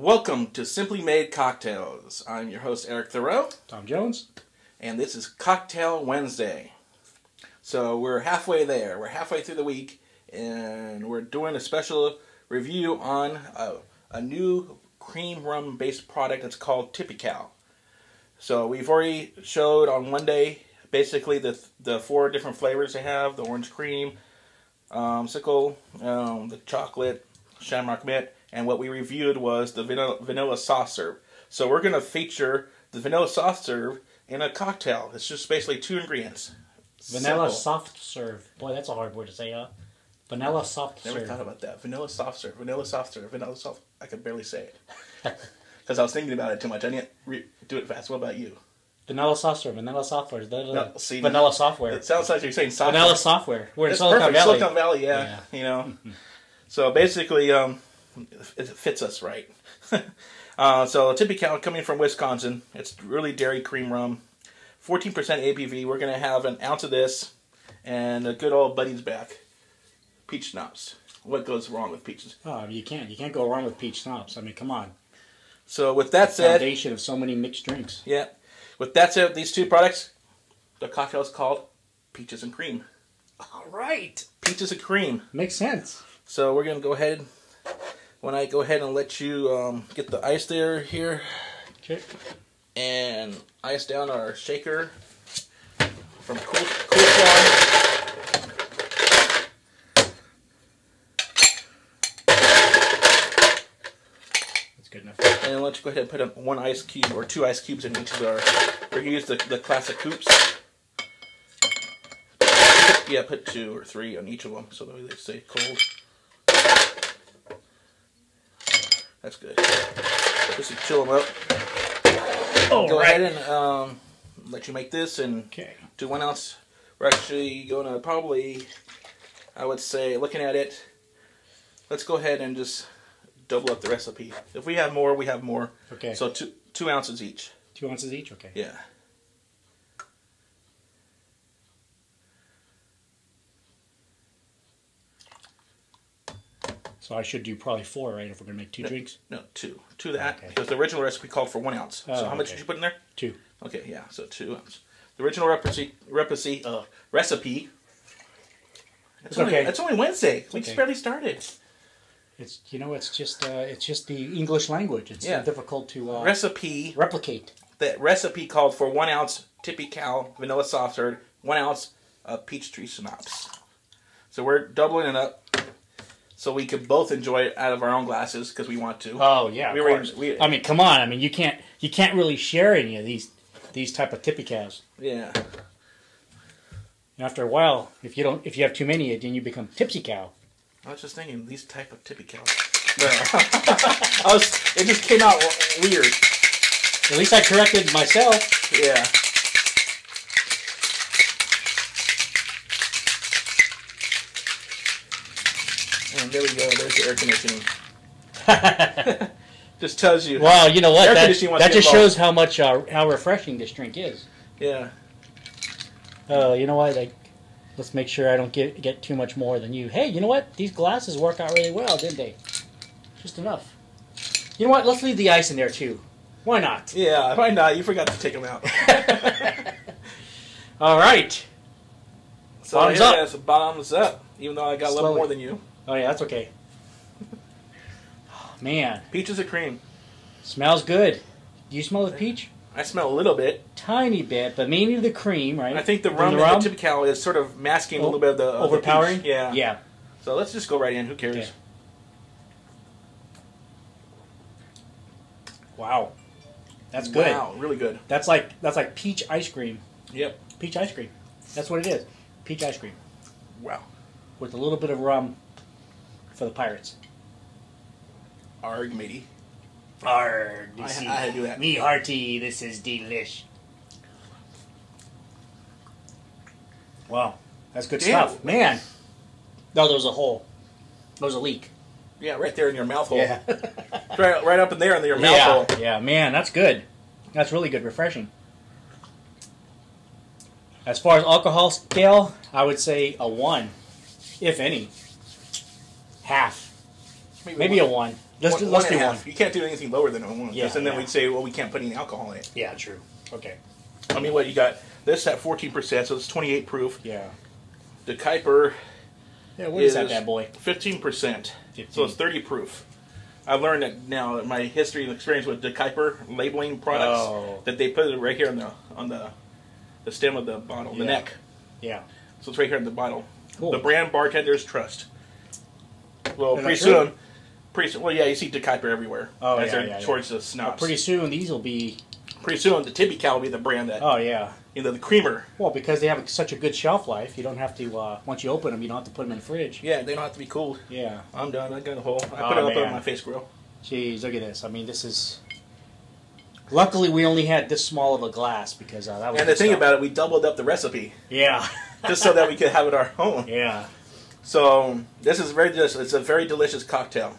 Welcome to Simply Made Cocktails. I'm your host, Eric Thurow, Tom Jones. and this is Cocktail Wednesday. So we're halfway there. We're halfway through the week, and we're doing a special review on a, a new cream rum based product that's called Tippy Cow. So we've already showed on Monday basically the the four different flavors they have: the orange cream, um, sickle, um, the chocolate, shamrock mint, and what we reviewed was the vanilla, vanilla soft serve. So we're going to feature the vanilla soft serve in a cocktail. It's just basically two ingredients. Vanilla Simple. soft serve. Boy, that's a hard word to say, huh? Vanilla soft Never serve. Never thought about that. Vanilla soft serve. Vanilla soft serve. Vanilla soft. I could barely say it because I was thinking about it too much. I didn't re- do it fast. What about you? Vanilla software. Vanilla software. Da, da, da. No, see, vanilla software. It sounds like you're saying soft. Vanilla software. We're in Silicon perfect. Valley. Silicon Valley, yeah. You know. so basically, um, it fits us right. uh, so Tippy Cow coming from Wisconsin. It's really dairy cream rum. 14% ABV. We're going to have an ounce of this and a good old Buddy's back. Peach schnapps. What goes wrong with peaches? Oh, you can't. You can't go wrong with peach schnapps. I mean, come on. So with that said, Foundation of so many mixed drinks. yeah. With that said, these two products, the cocktail is called Peaches and Cream. All right. Peaches and Cream. Makes sense. So we're gonna go ahead. When I go ahead and let you um, get the ice there here Okay. and ice down our shaker from Cool Cool. That's good enough. And let's go ahead and put one ice cube or two ice cubes in each of our. We're gonna use the, the classic coupes. Yeah, put two or three on each of them so that way they stay cold. That's good. Just to chill them up. All Go right. ahead and um, let you make this and Okay. do one ounce. We're actually gonna probably, I would say, looking at it, let's go ahead and just double up the recipe. If we have more, we have more. Okay. So two two ounces each. Two ounces each. Okay. Yeah. So I should do probably four, right? If we're gonna make two drinks. No, two. Two of that Okay. because the original recipe called for one ounce. Oh, so how much okay. did you put in there? Two. Okay, yeah. So two ounces. The original recipe recipe uh, recipe. It's, It's only, okay. It's only Wednesday. We just okay. barely started. It's you know it's just uh, it's just the English language. It's Yeah. difficult to uh, Recipe replicate. the recipe called for one ounce Tippy Cow vanilla soft serve, one ounce of Peachtree schnapps. So we're doubling it up so we could both enjoy it out of our own glasses because we want to. Oh yeah, We of were- we- I mean, come on. I mean, you can't you can't really share any of these these type of tippy cows. yeah. And after a while, if you don't if you have too many, then you become tipsy cow. I was just thinking these type of Tippy Cow. I was. It just came out weird. At least I corrected myself. Yeah. And there we go. There's the air conditioning. Just tells you. well, you know what? Air That, that to get just shows how much uh, how refreshing this drink is. Yeah. Oh, you know what? Like, let's make sure I don't get get too much more than you. Hey, you know what? These glasses work out really well, didn't they? Just enough. You know what? Let's leave the ice in there too. Why not? Yeah. Why not? You forgot to take them out. All right. So Bottoms here up. it is, bottoms up. Even though I got a little more than you. Oh yeah, that's okay. Oh, man, Peaches and cream. smells good. Do you smell the peach? I smell a little bit. Tiny bit, but mainly the cream, right? I think the rum, and the Tippy Cow is sort of masking a little bit of the of the overpowering. peach. Yeah. Yeah. So let's just go right in. Who cares? Okay. Wow. That's good. Wow, really good. That's like that's like peach ice cream. Yep. Peach ice cream. That's what it is. Peach ice cream Wow. with a little bit of rum for the pirates. Arg, matey. Arr, I- I had to do that. Me hearty, this is delish. Wow, that's good Damn. stuff, man. No, there was a hole. There was a leak. Yeah, right there in your mouth hole. Yeah. Right, right up in there in your mouth yeah, hole. yeah, man, that's good. That's really good, refreshing. As far as alcohol scale, I would say a one, if any. Half, maybe a one. Let's one, do, let's one do and one. You can't do anything lower than a one. Yeah, and then yeah. we'd say, well, we can't put any alcohol in it. Yeah, true. Okay. I mean, what you got? This at 14%, so it's 28 proof. Yeah. DeKuyper Yeah, what is, is that bad boy? 15%. 15. So it's 30 proof. I've learned that now in my history and experience with DeKuyper labeling products Oh. that they put it right here on the on the the stem of the bottle, the neck. Yeah. So it's right here in the bottle. Cool. The brand bartenders trust. Well, Is pretty true? soon, pretty soon. Well, yeah, you see Kuiper everywhere. Oh, as yeah, they're yeah, yeah. towards the snobs. pretty soon these will be. Pretty soon, the Tippy Cow will be the brand that Oh yeah. you know the creamer. Well, because they have such a good shelf life, you don't have to. Uh, once you open them, you don't have to put them in the fridge. Yeah, they don't have to be cooled. Yeah. I'm done. I got a hole. I Oh, put it up man. on my face grill. Jeez, look at this. I mean, this is. Luckily, we only had this small of a glass because uh, that was. And the thing about it, we doubled up the recipe Yeah. just so that we could have it our own. yeah. So this is very delicious. It's a very delicious cocktail,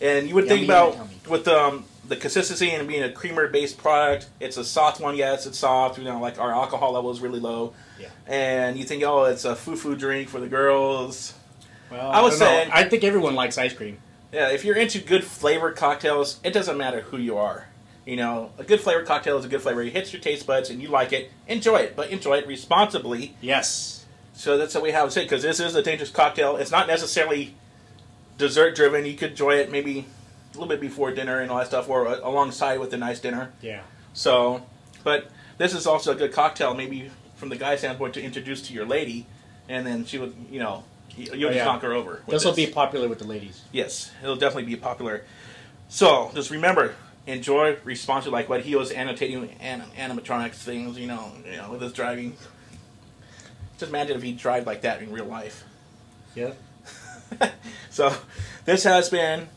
and you would think about yummy, yummy. with um, the consistency and being a creamer-based product. It's a soft one. Yes, it's soft. You know, like our alcohol level is really low. Yeah. And you think, oh, it's a foo-foo drink for the girls. Well, I was don't know. saying- I think everyone likes ice cream. Yeah, if you're into good flavored cocktails, it doesn't matter who you are. You know, a good flavored cocktail is a good flavor. It hits your taste buds and you like it. Enjoy it, but enjoy it responsibly. Yes. So that's what we have to say because this is a dangerous cocktail. It's not necessarily dessert driven. You could enjoy it maybe a little bit before dinner and all that stuff, or uh, alongside with a nice dinner. Yeah. So, but this is also a good cocktail, maybe from the guy's standpoint, to introduce to your lady, and then she would, you know, you- you'll Oh, just yeah. knock her over. This will be popular with the ladies. Yes, it'll definitely be popular. So just remember, enjoy responsibly, like what he was annotating an- animatronics things, you know, you know, with his driving. Just imagine if he drive like that in real life. Yeah. So this has been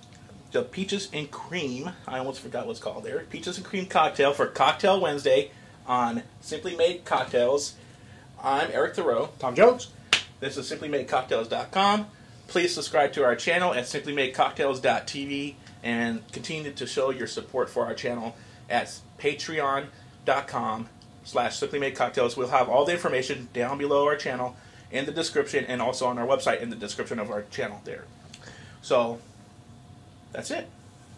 the peaches and cream. I almost forgot what's called there. Peaches and cream cocktail for Cocktail Wednesday on Simply Made Cocktails. I'm Eric Thurow. Tom Jones. This is simplymadecocktails.com. Please subscribe to our channel at simplymadecocktails.tv and continue to show your support for our channel at patreon.com slash Simply Made Cocktails. We'll have all the information down below our channel in the description and also on our website in the description of our channel there. So, that's it.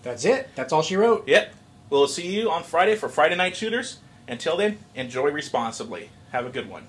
That's it. That's all she wrote. Yep. We'll see you on Friday for Friday Night Shooters. Until then, enjoy responsibly. Have a good one.